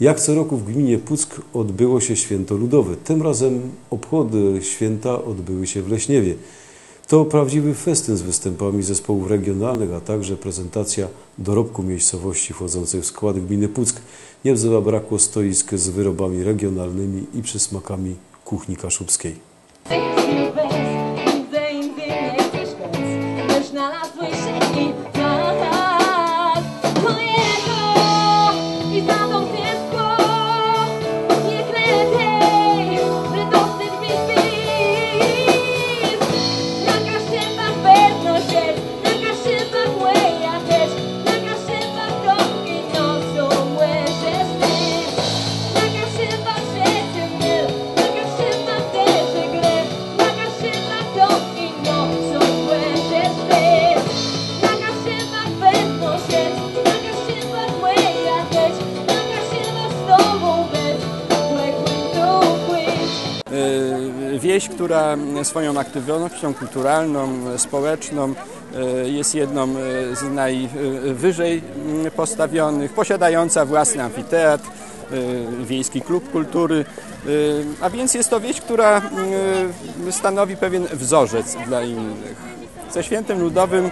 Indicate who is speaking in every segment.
Speaker 1: Jak co roku w gminie Puck odbyło się święto ludowe. Tym razem obchody święta odbyły się w Leśniewie. To prawdziwy festyn z występami zespołów regionalnych, a także prezentacja dorobku miejscowości wchodzących w skład gminy Puck. Nie zabrakło stoisk z wyrobami regionalnymi i przysmakami kuchni kaszubskiej.
Speaker 2: Wieś, która swoją aktywnością kulturalną, społeczną y, jest jedną y, z najwyżej y, postawionych, posiadająca własny amfiteatr, y, wiejski klub kultury, a więc jest to wieś, która stanowi pewien wzorzec dla innych. Ze Świętem Ludowym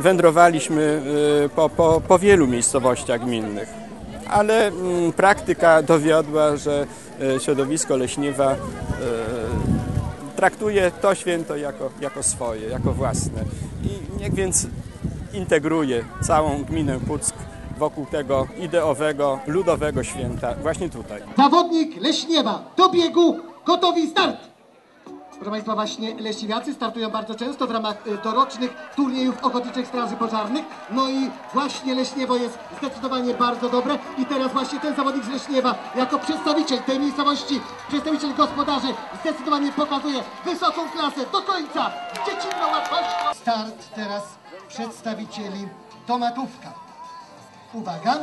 Speaker 2: wędrowaliśmy po, po, po wielu miejscowościach gminnych ale mm, praktyka dowiodła, że e, środowisko Leśniewa e, traktuje to święto jako, jako swoje, jako własne. I niech więc integruje całą gminę Puck wokół tego ideowego, ludowego święta właśnie tutaj.
Speaker 3: Zawodnik Leśniewa do biegu, gotowi start! Proszę Państwa, właśnie leśniewiacy startują bardzo często w ramach y, dorocznych turniejów ochotniczych straży pożarnych. No i właśnie Leśniewo jest zdecydowanie bardzo dobre. I teraz właśnie ten zawodnik z Leśniewa, jako przedstawiciel tej miejscowości, przedstawiciel gospodarzy, zdecydowanie pokazuje wysoką klasę do końca, dziecinną łatwością. Start teraz przedstawicieli Tomatówka. Uwaga!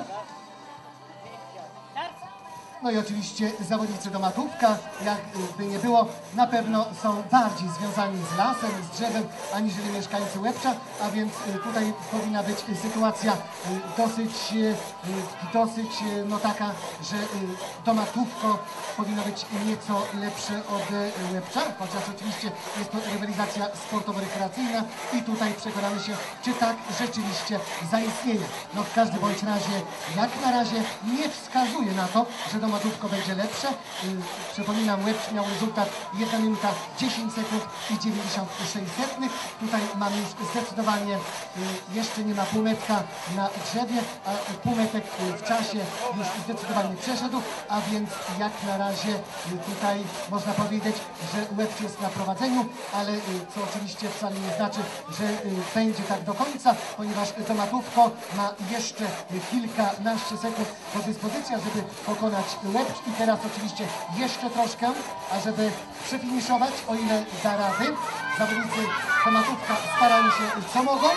Speaker 3: No i oczywiście zawodnicy do Matówka, jakby nie było, na pewno są bardziej związani z lasem, z drzewem, aniżeli mieszkańcy Łebcza, a więc y, tutaj powinna być y, sytuacja y, dosyć, y, dosyć y, no taka, że y, to Matówko powinno być nieco lepsze od y, Łebcza, chociaż oczywiście jest to rywalizacja sportowo-rekreacyjna i tutaj przekonamy się, czy tak rzeczywiście zaistnieje. No w każdym bądź razie, jak na razie nie wskazuje na to, że Domatówko będzie lepsze. Y, Przypominam, Łebcz miał rezultat 1 minuta 10 sekund i 96 setnych. Tutaj mamy już zdecydowanie, y, jeszcze nie ma półmetka na drzewie, a półmetek y, w czasie już zdecydowanie przeszedł, a więc jak na razie tutaj można powiedzieć, że Łebcz jest na prowadzeniu, ale co oczywiście wcale nie znaczy, że będzie tak do końca, ponieważ Tomatówko ma jeszcze kilkanaście sekund do dyspozycji, żeby pokonać Łebcz i teraz oczywiście jeszcze troszkę, ażeby przefiniszować, o ile da rady. Zawodnicy Tomatówka starają się co mogą.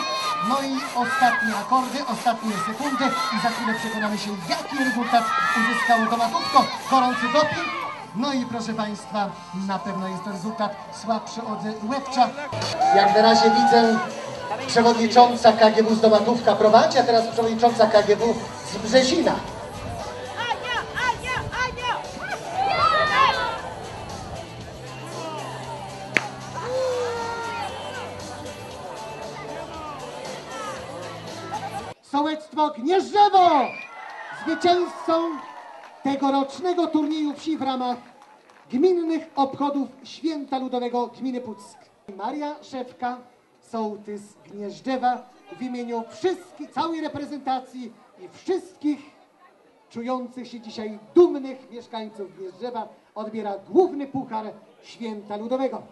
Speaker 3: No i ostatnie akordy, ostatnie sekundy i za chwilę przekonamy się, jaki rezultat uzyskało Tomatówko. Gorący doping. No i proszę Państwa, na pewno jest to rezultat słabszy od Łebcza. Jak na razie widzę, przewodnicząca KGW z Domatówka prowadzi, a teraz przewodnicząca KGW z Brzezina. Sołectwo Gnieżdżewo! Zwycięzcą tegorocznego turnieju wsi w ramach gminnych obchodów Święta Ludowego Gminy Puck. Maria Szewka, sołtys Gnieżdżewa w imieniu wszystkich, całej reprezentacji i wszystkich czujących się dzisiaj dumnych mieszkańców Gnieżdżewa odbiera główny puchar Święta Ludowego.